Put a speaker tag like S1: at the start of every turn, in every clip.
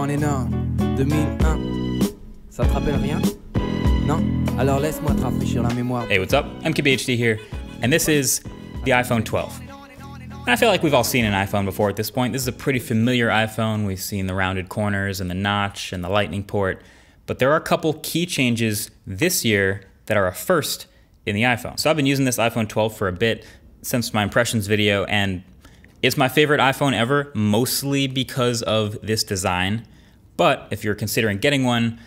S1: On est dans 2001. Ça te rappelle rien Non Alors laisse-moi te rafraîchir la mémoire.
S2: Hey, what's up? I'm MKBHD here, and this is the iPhone 12. And I feel like we've all seen an iPhone before at this point. This is a pretty familiar iPhone. We've seen the rounded corners and the notch and the lightning port. But there are a couple key changes this year that are a first in the iPhone. So I've been using this iPhone 12 for a bit since my impressions video, and it's my favorite iPhone ever, mostly because of this design. But if you're considering getting one,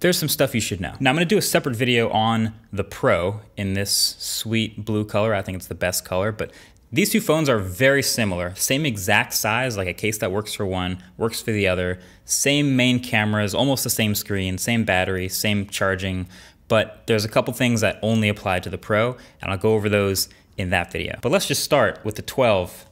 S2: there's some stuff you should know. Now I'm gonna do a separate video on the Pro in this sweet blue color. I think it's the best color, but these two phones are very similar, same exact size, like a case that works for one, works for the other, same main cameras, almost the same screen, same battery, same charging, but there's a couple things that only apply to the Pro, and I'll go over those in that video. But let's just start with the 12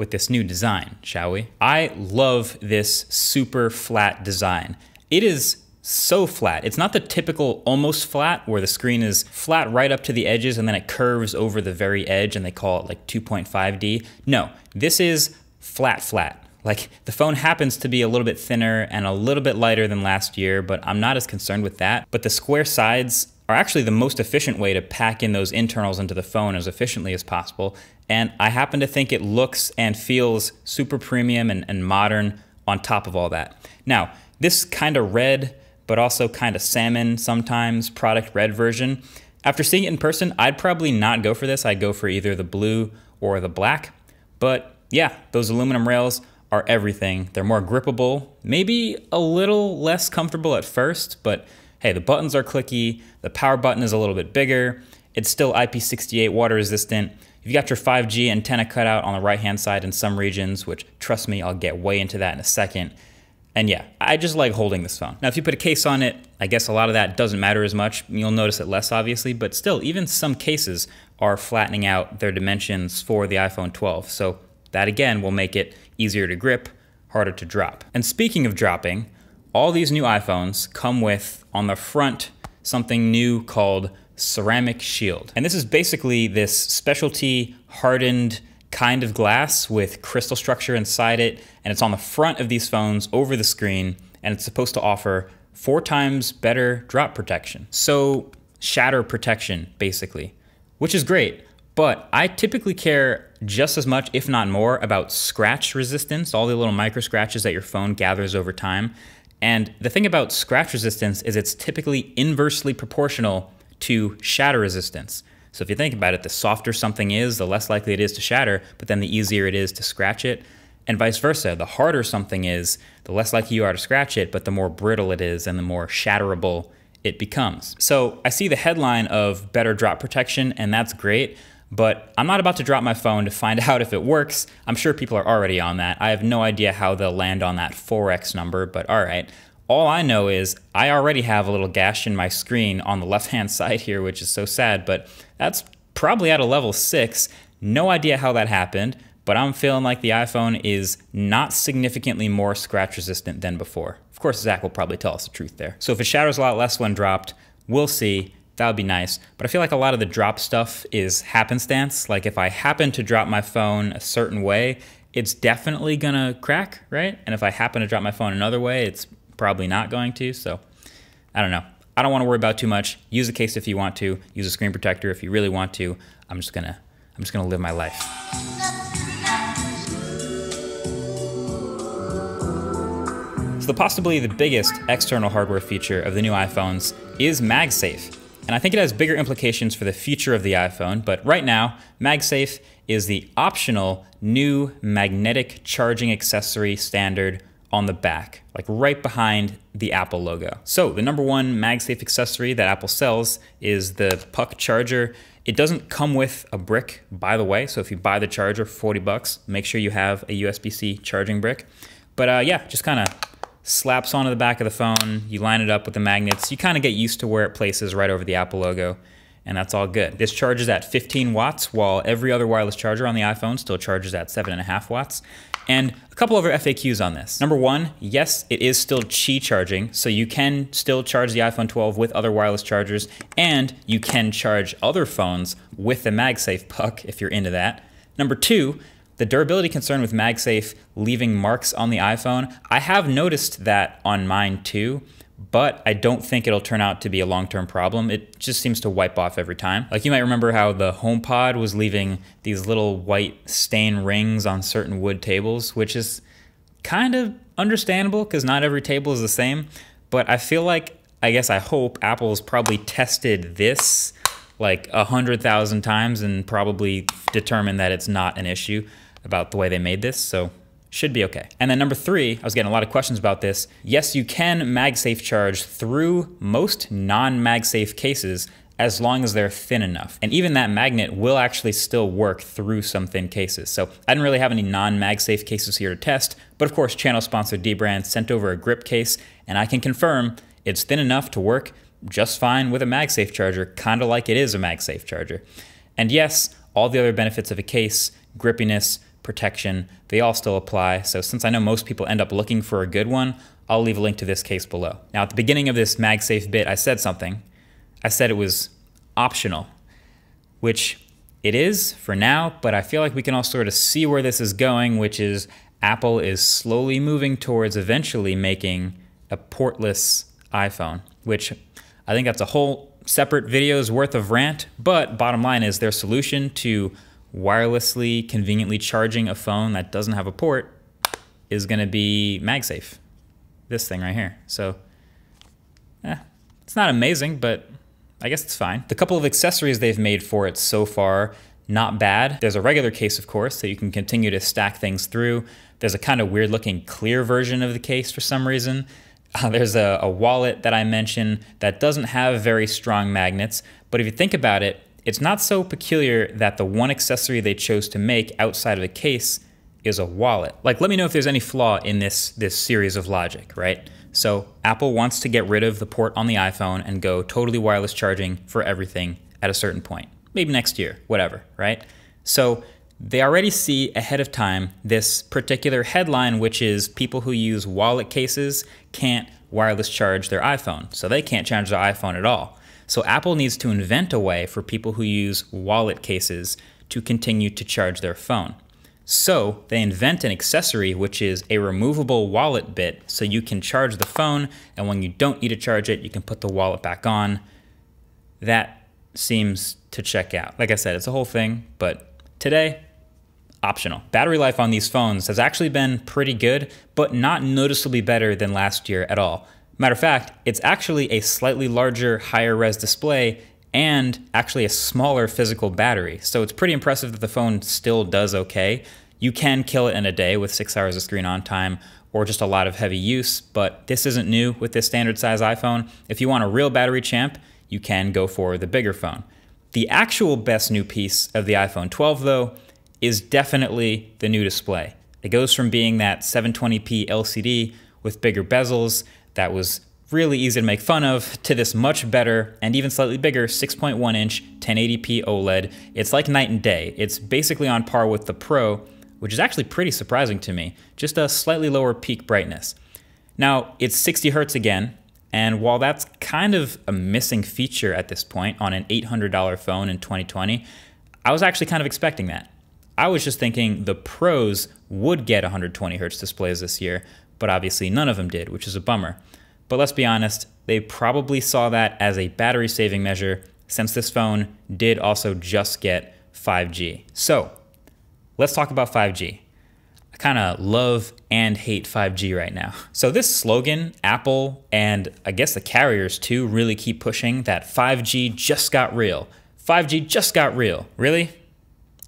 S2: with this new design, shall we? I love this super flat design. It is so flat. It's not the typical almost flat where the screen is flat right up to the edges and then it curves over the very edge and they call it like 2.5D. No, this is flat flat. Like the phone happens to be a little bit thinner and a little bit lighter than last year, but I'm not as concerned with that. But the square sides are actually the most efficient way to pack in those internals into the phone as efficiently as possible. And I happen to think it looks and feels super premium and, and modern on top of all that. Now, this kind of red but also kind of salmon sometimes product red version. After seeing it in person, I'd probably not go for this. I'd go for either the blue or the black. But yeah, those aluminum rails are everything. They're more grippable, maybe a little less comfortable at first, but hey, the buttons are clicky, the power button is a little bit bigger, it's still IP68 water resistant. You've got your 5G antenna cutout on the right hand side in some regions, which trust me, I'll get way into that in a second. And yeah, I just like holding this phone. Now, if you put a case on it, I guess a lot of that doesn't matter as much. You'll notice it less, obviously, but still, even some cases are flattening out their dimensions for the iPhone 12. So that again will make it easier to grip, harder to drop. And speaking of dropping, all these new iPhones come with, on the front, something new called Ceramic Shield. And this is basically this specialty hardened kind of glass with crystal structure inside it, and it's on the front of these phones over the screen, and it's supposed to offer four times better drop protection. So, shatter protection, basically, which is great. But I typically care just as much, if not more, about scratch resistance, all the little micro scratches that your phone gathers over time. And the thing about scratch resistance is it's typically inversely proportional to shatter resistance. So if you think about it, the softer something is, the less likely it is to shatter, but then the easier it is to scratch it. And vice versa, the harder something is, the less likely you are to scratch it, but the more brittle it is and the more shatterable it becomes. So I see the headline of better drop protection, and that's great, but I'm not about to drop my phone to find out if it works. I'm sure people are already on that. I have no idea how they'll land on that 4x number, but all right. All I know is I already have a little gash in my screen on the left-hand side here, which is so sad, but that's probably at a level six. No idea how that happened, but I'm feeling like the iPhone is not significantly more scratch resistant than before. Of course, Zack will probably tell us the truth there. So if it shatters a lot less when dropped, we'll see. That would be nice. But I feel like a lot of the drop stuff is happenstance. Like if I happen to drop my phone a certain way, it's definitely gonna crack, right? And if I happen to drop my phone another way, it's probably not going to. So I don't know. I don't want to worry about too much. Use a case if you want to. Use a screen protector if you really want to. I'm just gonna I'm just gonna live my life. So the possibly the biggest external hardware feature of the new iPhones is MagSafe. And I think it has bigger implications for the future of the iPhone, but right now, MagSafe is the optional new magnetic charging accessory standard on the back, like right behind the Apple logo. So the number one MagSafe accessory that Apple sells is the Puck charger. It doesn't come with a brick, by the way. So if you buy the charger for 40 bucks, make sure you have a USB-C charging brick. But uh, yeah, just kind of slaps onto the back of the phone. You line it up with the magnets. You kind of get used to where it places right over the Apple logo and that's all good. This charges at 15 watts, while every other wireless charger on the iPhone still charges at 7.5 watts. And a couple other FAQs on this. Number one, yes, it is still Qi charging, so you can still charge the iPhone 12 with other wireless chargers, and you can charge other phones with the MagSafe puck if you're into that. Number two, the durability concern with MagSafe leaving marks on the iPhone, I have noticed that on mine too but I don't think it'll turn out to be a long term problem. It just seems to wipe off every time. Like you might remember how the HomePod was leaving these little white stain rings on certain wood tables, which is kind of understandable because not every table is the same. But I feel like, I guess I hope Apple's probably tested this like a hundred thousand times and probably determined that it's not an issue about the way they made this. So should be okay. And then number three, I was getting a lot of questions about this. Yes, you can MagSafe charge through most non-MagSafe cases as long as they're thin enough. And even that magnet will actually still work through some thin cases. So I didn't really have any non-MagSafe cases here to test, but of course channel sponsor Dbrand sent over a grip case and I can confirm it's thin enough to work just fine with a MagSafe charger, kind of like it is a MagSafe charger. And yes, all the other benefits of a case, grippiness, protection, they all still apply. So since I know most people end up looking for a good one, I'll leave a link to this case below. Now at the beginning of this MagSafe bit, I said something. I said it was optional, which it is for now, but I feel like we can all sort of see where this is going, which is Apple is slowly moving towards eventually making a portless iPhone, which I think that's a whole separate video's worth of rant, but bottom line is their solution to wirelessly, conveniently charging a phone that doesn't have a port is going to be MagSafe. This thing right here. So, eh, it's not amazing, but I guess it's fine. The couple of accessories they've made for it so far, not bad. There's a regular case, of course, so you can continue to stack things through. There's a kind of weird looking clear version of the case for some reason. Uh, there's a, a wallet that I mentioned that doesn't have very strong magnets, but if you think about it, it's not so peculiar that the one accessory they chose to make outside of the case is a wallet. Like, let me know if there's any flaw in this, this series of logic, right? So, Apple wants to get rid of the port on the iPhone and go totally wireless charging for everything at a certain point. Maybe next year, whatever, right? So, they already see ahead of time this particular headline, which is people who use wallet cases can't wireless charge their iPhone. So, they can't charge their iPhone at all. So Apple needs to invent a way for people who use wallet cases to continue to charge their phone. So they invent an accessory which is a removable wallet bit so you can charge the phone and when you don't need to charge it, you can put the wallet back on. That seems to check out. Like I said, it's a whole thing, but today, optional. Battery life on these phones has actually been pretty good, but not noticeably better than last year at all. Matter of fact, it's actually a slightly larger, higher res display and actually a smaller physical battery. So it's pretty impressive that the phone still does okay. You can kill it in a day with six hours of screen on time or just a lot of heavy use, but this isn't new with this standard size iPhone. If you want a real battery champ, you can go for the bigger phone. The actual best new piece of the iPhone 12 though is definitely the new display. It goes from being that 720p LCD with bigger bezels that was really easy to make fun of to this much better and even slightly bigger 6.1 inch 1080p OLED. It's like night and day. It's basically on par with the Pro, which is actually pretty surprising to me, just a slightly lower peak brightness. Now, it's 60 hertz again, and while that's kind of a missing feature at this point on an $800 phone in 2020, I was actually kind of expecting that. I was just thinking the pros would get 120 hertz displays this year, but obviously none of them did, which is a bummer. But let's be honest, they probably saw that as a battery saving measure since this phone did also just get 5G. So let's talk about 5G. I kind of love and hate 5G right now. So, this slogan, Apple and I guess the carriers too, really keep pushing that 5G just got real. 5G just got real. Really?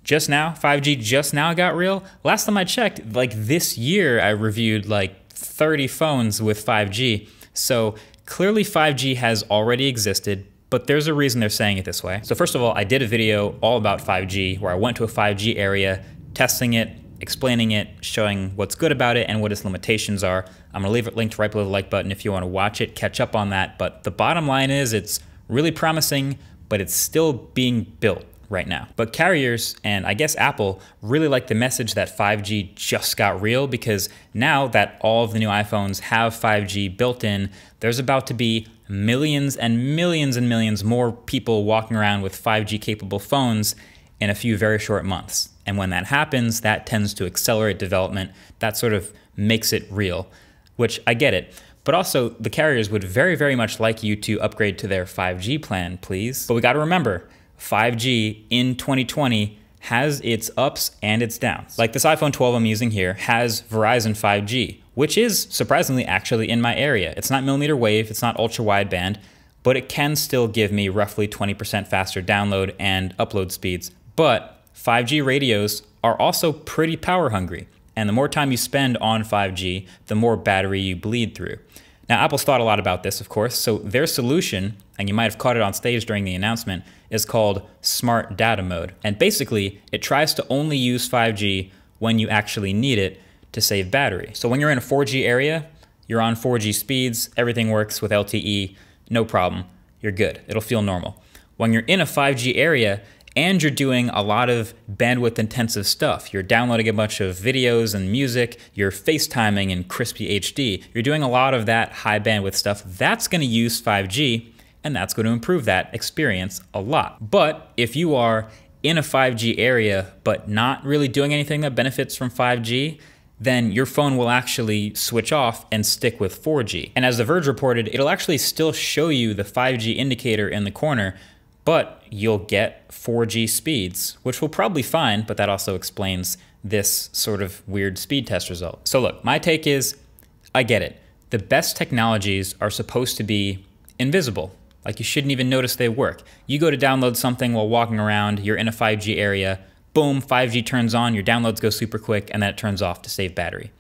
S2: Just now? 5G just now got real? Last time I checked, like this year, I reviewed like 30 phones with 5G. So clearly 5G has already existed, but there's a reason they're saying it this way. So first of all, I did a video all about 5G where I went to a 5G area, testing it, explaining it, showing what's good about it and what its limitations are. I'm gonna leave it linked right below the like button if you wanna watch it, catch up on that. But the bottom line is it's really promising, but it's still being built right now. But carriers and I guess Apple really like the message that 5G just got real because now that all of the new iPhones have 5G built in, there's about to be millions and millions and millions more people walking around with 5G capable phones in a few very short months. And when that happens, that tends to accelerate development. That sort of makes it real, which I get it. But also, the carriers would very, very much like you to upgrade to their 5G plan, please. But we gotta remember 5G in 2020 has its ups and its downs. Like this iPhone 12 I'm using here has Verizon 5G, which is surprisingly actually in my area. It's not millimeter wave, it's not ultra wideband, but it can still give me roughly 20% faster download and upload speeds. But 5G radios are also pretty power hungry. And the more time you spend on 5G, the more battery you bleed through. Now, Apple's thought a lot about this, of course. So their solution, and you might have caught it on stage during the announcement, is called Smart Data Mode. And basically, it tries to only use 5G when you actually need it to save battery. So when you're in a 4G area, you're on 4G speeds, everything works with LTE, no problem. You're good. It'll feel normal. When you're in a 5G area, and you're doing a lot of bandwidth intensive stuff. You're downloading a bunch of videos and music, you're FaceTiming in crispy HD, you're doing a lot of that high bandwidth stuff. That's going to use 5G and that's going to improve that experience a lot. But if you are in a 5G area but not really doing anything that benefits from 5G, then your phone will actually switch off and stick with 4G. And as The Verge reported, it'll actually still show you the 5G indicator in the corner, but you'll get 4G speeds, which we'll probably fine, but that also explains this sort of weird speed test result. So look, my take is I get it. The best technologies are supposed to be invisible. Like you shouldn't even notice they work. You go to download something while walking around, you're in a 5G area, boom, 5G turns on, your downloads go super quick, and then it turns off to save battery.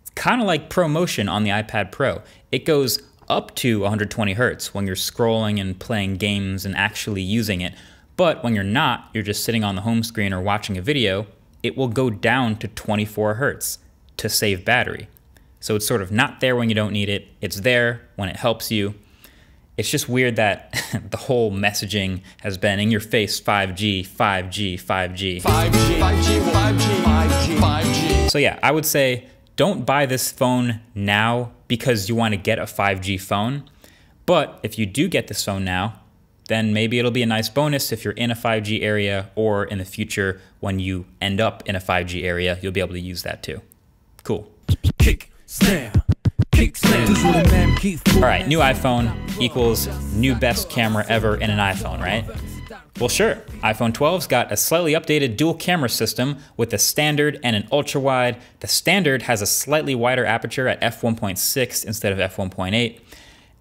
S2: It's kind of like ProMotion on the iPad Pro. It goes up to 120 hertz when you're scrolling and playing games and actually using it. But when you're not, you're just sitting on the home screen or watching a video, it will go down to 24 hertz to save battery. So it's sort of not there when you don't need it, it's there when it helps you. It's just weird that the whole messaging has been in your face 5G, 5G, 5G. 5G, 5G, 5G, 5G, 5G. So yeah, I would say don't buy this phone now because you want to get a 5G phone. But if you do get this phone now, then maybe it'll be a nice bonus if you're in a 5G area or in the future when you end up in a 5G area, you'll be able to use that too. Cool. Kick, snare. All right, new iPhone equals new best camera ever in an iPhone, right? Well, sure. iPhone 12's got a slightly updated dual camera system with a standard and an ultra wide. The standard has a slightly wider aperture at f1.6 instead of f1.8.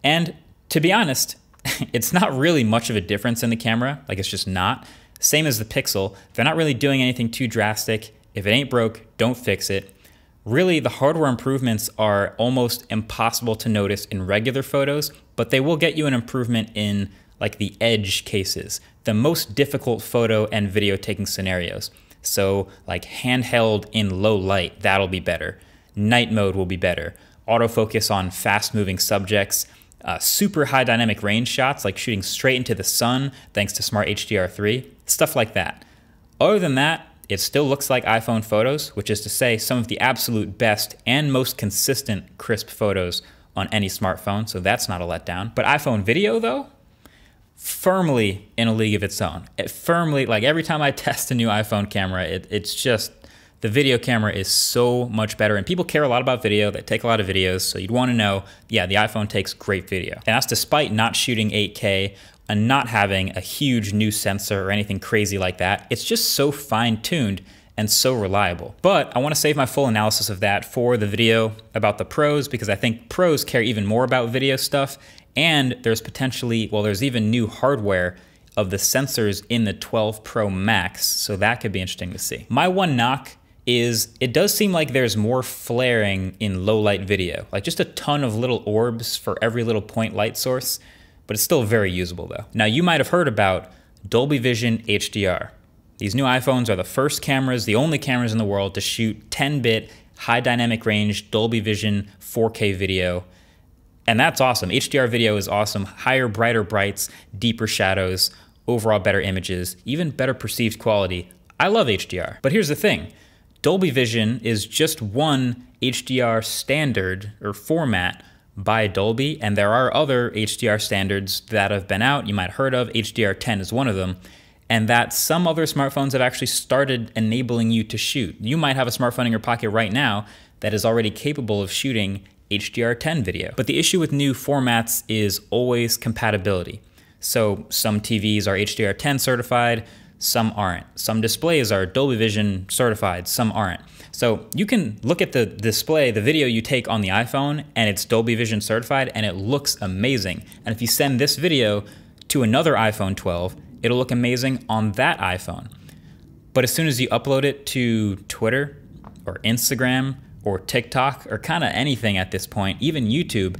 S2: And to be honest, it's not really much of a difference in the camera. Like, it's just not. Same as the Pixel. They're not really doing anything too drastic. If it ain't broke, don't fix it. Really, the hardware improvements are almost impossible to notice in regular photos, but they will get you an improvement in like the edge cases, the most difficult photo and video taking scenarios. So, like handheld in low light, that'll be better. Night mode will be better. Autofocus on fast moving subjects. Uh, super high dynamic range shots, like shooting straight into the sun thanks to Smart HDR3, stuff like that. Other than that, it still looks like iPhone photos, which is to say, some of the absolute best and most consistent crisp photos on any smartphone, so that's not a letdown. But iPhone video, though, firmly in a league of its own. It firmly, like every time I test a new iPhone camera, it, it's just the video camera is so much better. And people care a lot about video, they take a lot of videos. So you'd want to know, yeah, the iPhone takes great video. And that's despite not shooting 8K and not having a huge new sensor or anything crazy like that. It's just so fine tuned and so reliable. But I want to save my full analysis of that for the video about the pros because I think pros care even more about video stuff and there's potentially, well, there's even new hardware of the sensors in the 12 Pro Max, so that could be interesting to see. My one knock is it does seem like there's more flaring in low light video, like just a ton of little orbs for every little point light source, but it's still very usable though. Now, you might have heard about Dolby Vision HDR. These new iPhones are the first cameras, the only cameras in the world to shoot 10 bit high dynamic range Dolby Vision 4K video and that's awesome. HDR video is awesome. Higher, brighter brights, deeper shadows, overall better images, even better perceived quality. I love HDR. But here's the thing Dolby Vision is just one HDR standard or format by Dolby, and there are other HDR standards that have been out. You might have heard of. HDR10 is one of them. and that some other smartphones have actually started enabling you to shoot. You might have a smartphone in your pocket right now that is already capable of shooting HDR10 video. But the issue with new formats is always compatibility. So some TVs are HDR10 certified, some aren't. Some displays are Dolby Vision certified, some aren't. So you can look at the display, the video you take on the iPhone, and it's Dolby Vision certified, and it looks amazing. And if you send this video to another iPhone 12, it'll look amazing on that iPhone. But as soon as you upload it to Twitter or Instagram or TikTok or kind of anything at this point, even YouTube,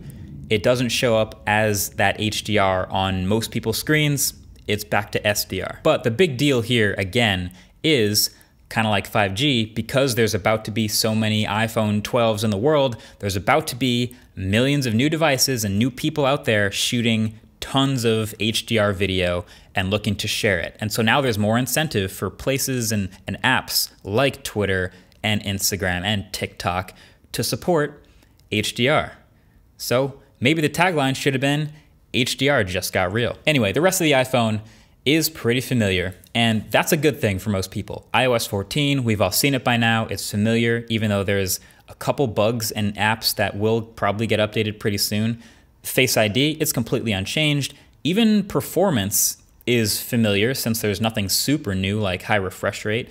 S2: it doesn't show up as that HDR on most people's screens. It's back to SDR. But the big deal here, again, is kind of like 5G, because there's about to be so many iPhone 12s in the world, there's about to be millions of new devices and new people out there shooting tons of HDR video and looking to share it. And so now there's more incentive for places and, and apps like Twitter and Instagram and TikTok to support HDR. So maybe the tagline should have been HDR just got real. Anyway, the rest of the iPhone is pretty familiar, and that's a good thing for most people. iOS 14, we've all seen it by now. It's familiar, even though there's a couple bugs and apps that will probably get updated pretty soon. Face ID, it's completely unchanged. Even performance is familiar since there's nothing super new like high refresh rate.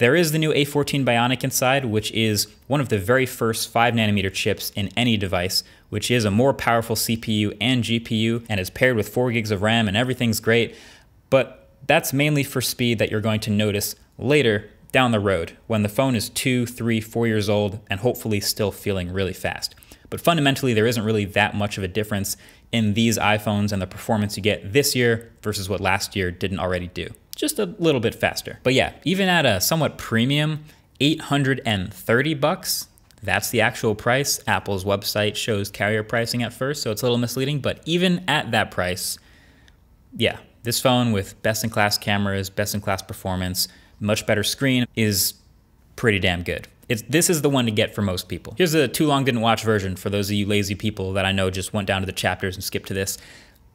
S2: There is the new A14 Bionic inside, which is one of the very first 5 nanometer chips in any device, which is a more powerful CPU and GPU and is paired with 4 gigs of RAM and everything's great. But that's mainly for speed that you're going to notice later down the road when the phone is two, three, four years old and hopefully still feeling really fast. But fundamentally, there isn't really that much of a difference in these iPhones and the performance you get this year versus what last year didn't already do. Just a little bit faster. But yeah, even at a somewhat premium 830 bucks, that's the actual price. Apple's website shows carrier pricing at first, so it's a little misleading, but even at that price, yeah, this phone with best in class cameras, best in class performance, much better screen is pretty damn good. It's, this is the one to get for most people. Here's a too long didn't watch version for those of you lazy people that I know just went down to the chapters and skipped to this.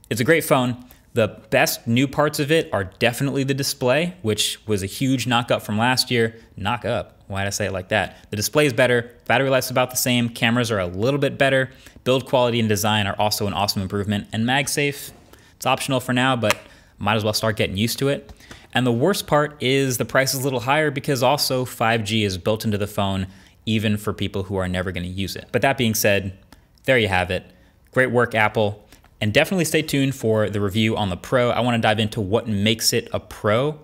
S2: It's a great phone. The best new parts of it are definitely the display, which was a huge knock up from last year. Knock up. Why did I say it like that? The display is better, battery life's about the same, cameras are a little bit better, build quality and design are also an awesome improvement, and MagSafe, it's optional for now, but might as well start getting used to it. And the worst part is the price is a little higher because also 5G is built into the phone, even for people who are never going to use it. But that being said, there you have it. Great work, Apple. And definitely stay tuned for the review on the Pro. I want to dive into what makes it a Pro.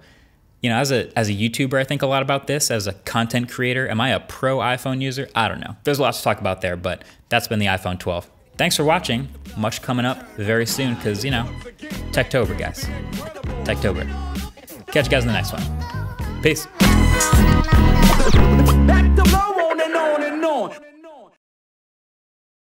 S2: You know, as a as a YouTuber, I think a lot about this. As a content creator, am I a pro iPhone user? I don't know. There's lots to talk about there, but that's been the iPhone 12. Thanks for watching. Much coming up very soon, because you know, Techtober, guys. Techtober. Catch you guys in the next one. Peace.